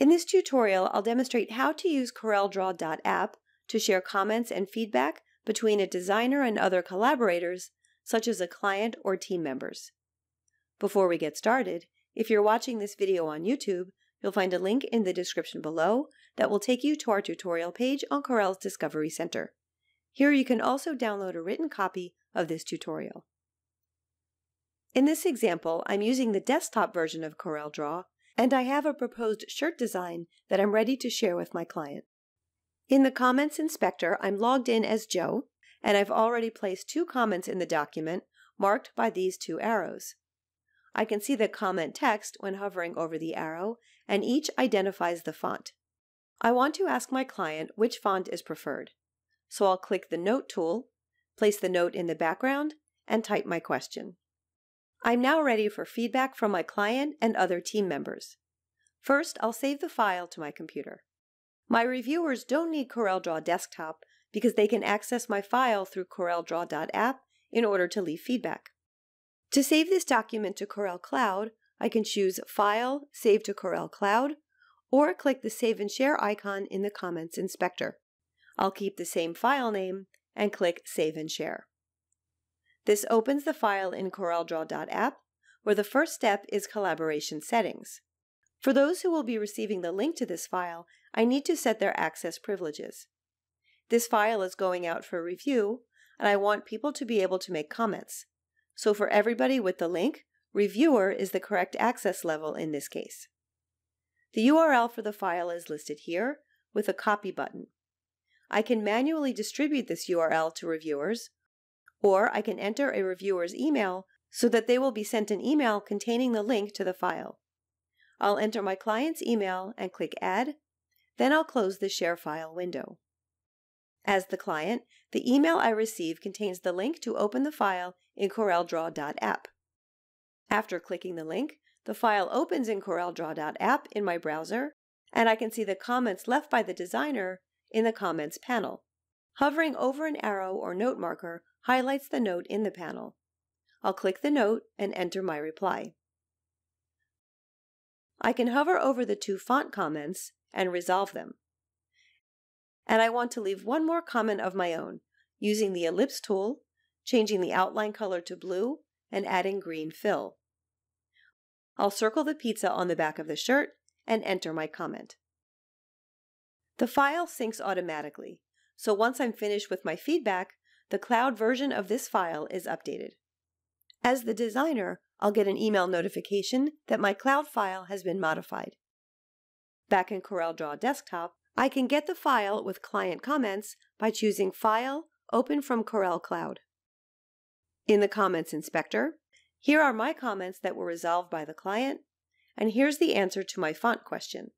In this tutorial, I'll demonstrate how to use CorelDRAW.app to share comments and feedback between a designer and other collaborators, such as a client or team members. Before we get started, if you're watching this video on YouTube, you'll find a link in the description below that will take you to our tutorial page on Corel's Discovery Center. Here you can also download a written copy of this tutorial. In this example, I'm using the desktop version of CorelDRAW, and I have a proposed shirt design that I'm ready to share with my client. In the Comments Inspector, I'm logged in as Joe, and I've already placed two comments in the document marked by these two arrows. I can see the comment text when hovering over the arrow, and each identifies the font. I want to ask my client which font is preferred. So I'll click the Note tool, place the note in the background, and type my question. I'm now ready for feedback from my client and other team members. First, I'll save the file to my computer. My reviewers don't need CorelDRAW Desktop because they can access my file through CorelDRAW.app in order to leave feedback. To save this document to Corel Cloud, I can choose File, Save to Corel Cloud, or click the Save and Share icon in the Comments Inspector. I'll keep the same file name and click Save and Share. This opens the file in CorelDRAW.app, where the first step is Collaboration Settings. For those who will be receiving the link to this file, I need to set their access privileges. This file is going out for review, and I want people to be able to make comments. So for everybody with the link, Reviewer is the correct access level in this case. The URL for the file is listed here with a copy button. I can manually distribute this URL to reviewers, or I can enter a reviewer's email so that they will be sent an email containing the link to the file. I'll enter my client's email and click Add, then I'll close the Share File window. As the client, the email I receive contains the link to open the file in CorelDRAW.app. After clicking the link, the file opens in CorelDRAW.app in my browser, and I can see the comments left by the designer in the Comments panel. Hovering over an arrow or note marker highlights the note in the panel. I'll click the note and enter my reply. I can hover over the two font comments and resolve them. And I want to leave one more comment of my own, using the ellipse tool, changing the outline color to blue, and adding green fill. I'll circle the pizza on the back of the shirt and enter my comment. The file syncs automatically, so once I'm finished with my feedback, the cloud version of this file is updated. As the designer, I'll get an email notification that my cloud file has been modified. Back in CorelDRAW Desktop, I can get the file with client comments by choosing File, Open from Corel Cloud. In the Comments Inspector, here are my comments that were resolved by the client, and here's the answer to my font question.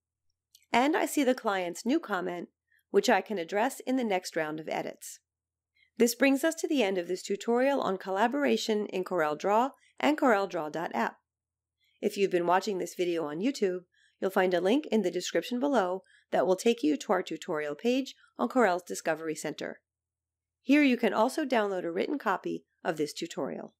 And I see the client's new comment, which I can address in the next round of edits. This brings us to the end of this tutorial on collaboration in CorelDRAW and CorelDRAW.app. If you've been watching this video on YouTube, you'll find a link in the description below that will take you to our tutorial page on Corel's Discovery Center. Here you can also download a written copy of this tutorial.